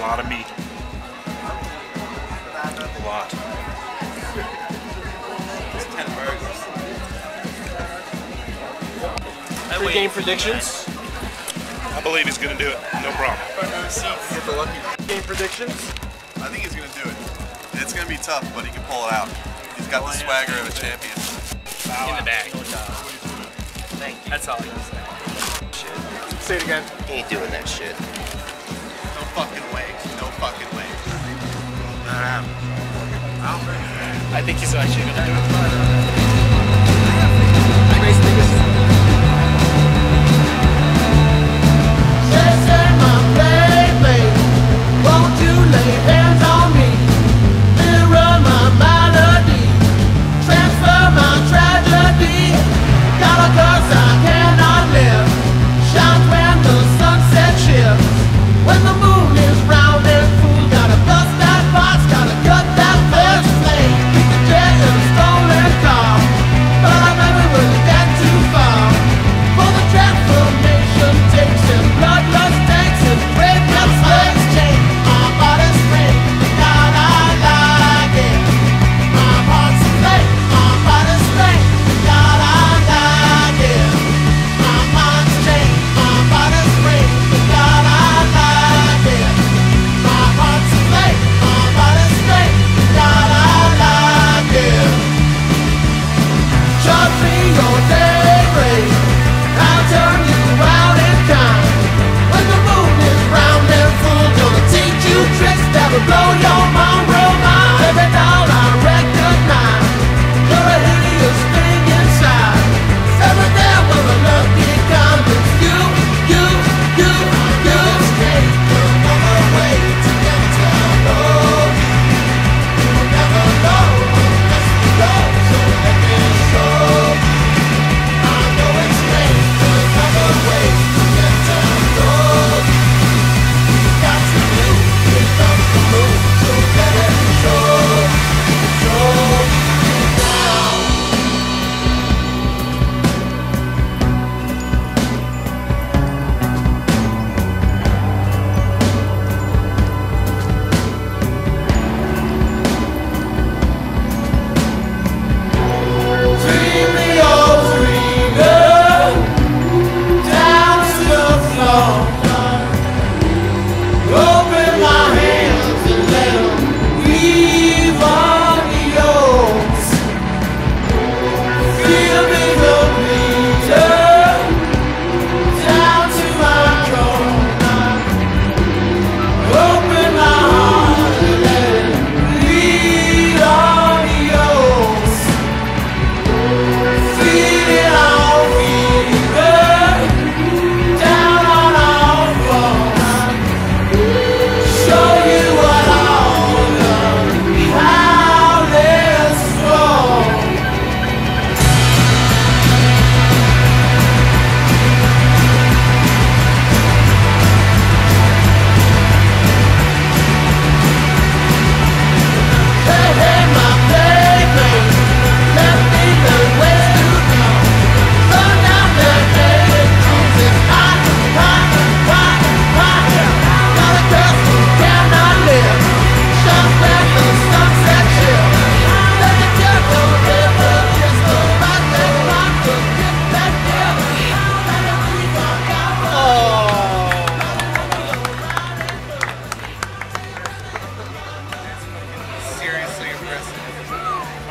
lot of meat. A lot. Pre-game predictions. I believe he's going to do it. No problem. Get the lucky game predictions. I think he's gonna do it. It's gonna be tough, but he can pull it out. He's got the oh, swagger of a champion. In the bag. Thank you. That's all I can say. Say it again. He ain't doing that shit. No fucking way. No fucking way. I think he's actually gonna do it.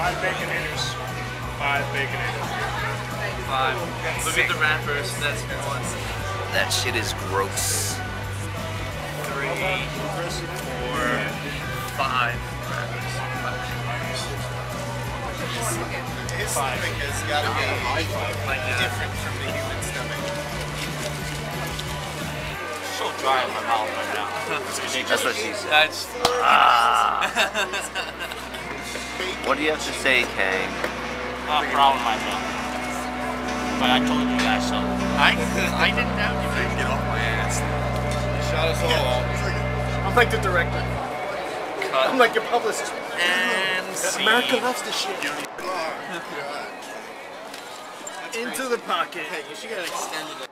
Five bacon baconators. Five bacon baconators. Five. Look at the wrappers. That's one. That shit is gross. Three. Four. Five wrappers. His stomach has got to be Like that. different from the human stomach. So dry in my mouth right now. That's what she said. That's. Ah. What do you have to say, Kang? Not proud of myself. But I told you guys so. I, I didn't doubt you. I can get off my ass. Shot us all. I'm like the director. I'm like your publicist. And see. America loves this shit. Oh, God. Into the pocket. Hey, you should get extended.